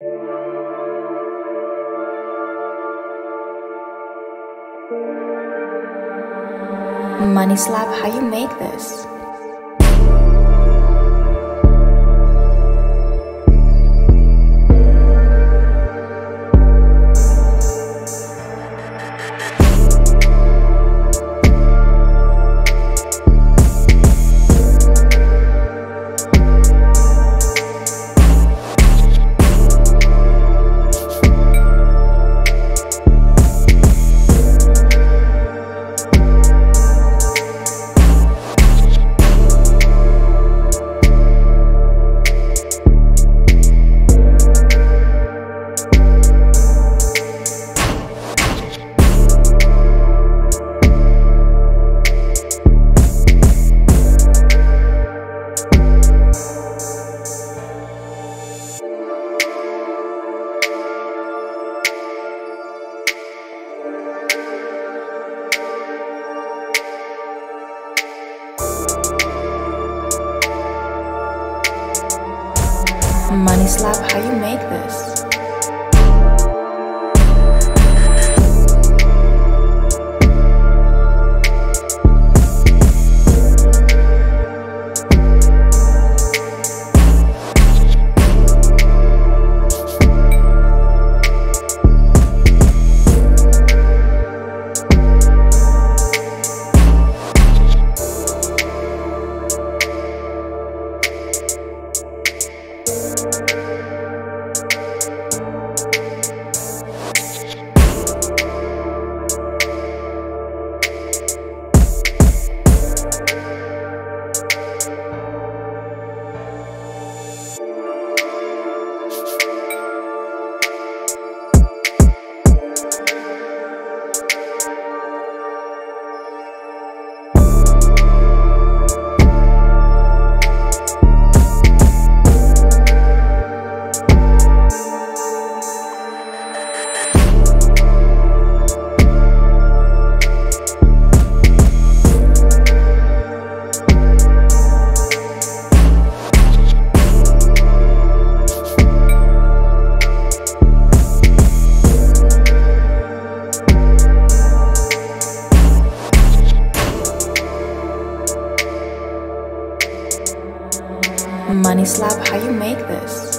Money Slap, how you make this? Money Slap, how you make this? Money Slap, how you make this?